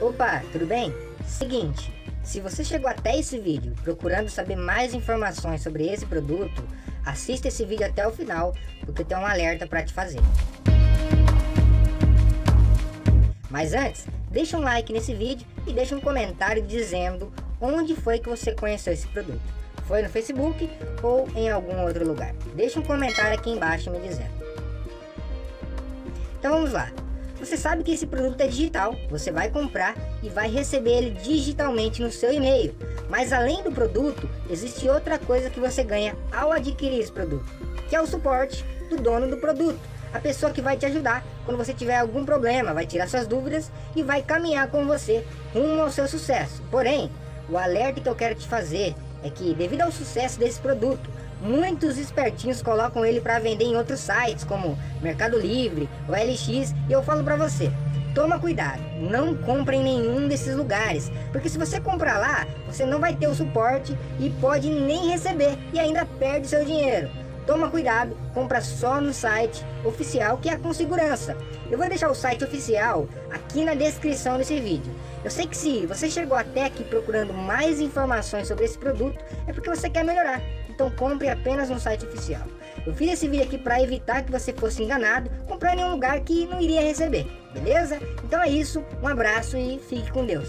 Opa, tudo bem? Seguinte, se você chegou até esse vídeo procurando saber mais informações sobre esse produto, assista esse vídeo até o final, porque tem um alerta para te fazer. Mas antes, deixa um like nesse vídeo e deixa um comentário dizendo onde foi que você conheceu esse produto. Foi no Facebook ou em algum outro lugar? Deixa um comentário aqui embaixo me dizendo. Então vamos lá. Você sabe que esse produto é digital, você vai comprar e vai receber ele digitalmente no seu e-mail. Mas além do produto, existe outra coisa que você ganha ao adquirir esse produto, que é o suporte do dono do produto. A pessoa que vai te ajudar quando você tiver algum problema, vai tirar suas dúvidas e vai caminhar com você rumo ao seu sucesso. Porém, o alerta que eu quero te fazer é que devido ao sucesso desse produto, Muitos espertinhos colocam ele para vender em outros sites como Mercado Livre, o LX, e eu falo para você, toma cuidado, não compre em nenhum desses lugares, porque se você comprar lá, você não vai ter o suporte e pode nem receber e ainda perde seu dinheiro. Toma cuidado, compra só no site oficial que é com segurança. Eu vou deixar o site oficial aqui na descrição desse vídeo. Eu sei que se você chegou até aqui procurando mais informações sobre esse produto, é porque você quer melhorar. Então compre apenas no site oficial. Eu fiz esse vídeo aqui para evitar que você fosse enganado comprando em um lugar que não iria receber, beleza? Então é isso, um abraço e fique com Deus.